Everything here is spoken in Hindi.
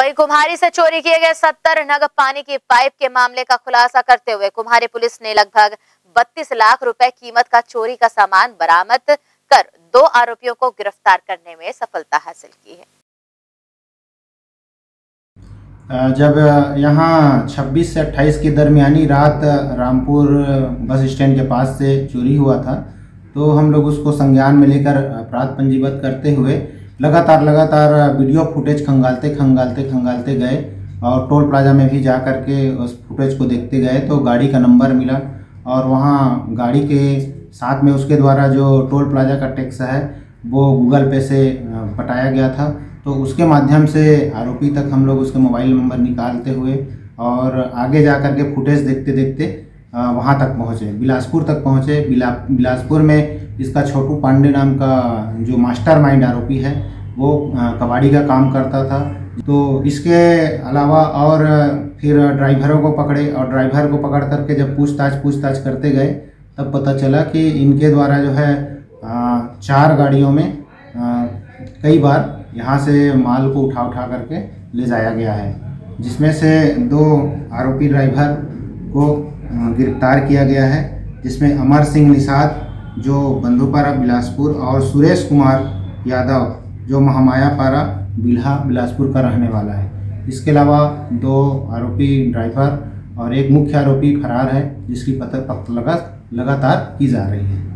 वहीं कुम्हारी से चोरी किए गए सत्तर नग पानी की पाइप के मामले का खुलासा करते हुए कुम्हारी पुलिस ने लगभग 32 लाख रुपए कीमत का चोरी का सामान बरामद कर दो आरोपियों को गिरफ़्तार करने में सफलता हासिल की है। जब यहाँ 26 से 28 की दरमियानी रात रामपुर बस स्टैंड के पास से चोरी हुआ था तो हम लोग उसको संज्ञान में लेकर अपराध पंजीबद्ध करते हुए लगातार लगातार वीडियो फुटेज खंगालते खंगालते खंगालते गए और टोल प्लाजा में भी जा कर के उस फुटेज को देखते गए तो गाड़ी का नंबर मिला और वहाँ गाड़ी के साथ में उसके द्वारा जो टोल प्लाजा का टैक्स है, वो गूगल पे से पटाया गया था। तो उसके माध्यम से आरोपी तक हम लोग उसके मोबाइल नंबर निकालते हुए और आगे जा कर के फुटेज देखते देखते वहाँ तक पहुँचे, बिलासपुर तक पहुँचे। बिला, बिलासपुर में इसका छोटू पांडे नाम का जो मास्टर माइंड आरोपी है वो कबाड़ी का काम करता था। तो इसके अलावा और फिर ड्राइवरों को पकड़े और ड्राइवर को पकड़ करके जब पूछताछ पूछताछ करते गए, तब पता चला कि इनके द्वारा जो है चार गाड़ियों में कई बार यहाँ से माल को उठा उठा करके ले जाया गया है, जिसमें से दो आरोपी ड्राइवर को गिरफ़्तार किया गया है, जिसमें अमर सिंह निषाद, जो बंधुपारा बिलासपुर और सुरेश कुमार यादव जो महामाया पारा बिल्हा, बिलासपुर का रहने वाला है। इसके अलावा दो आरोपी ड्राइवर और एक मुख्य आरोपी फरार है, जिसकी पता लगातार की जा रही है।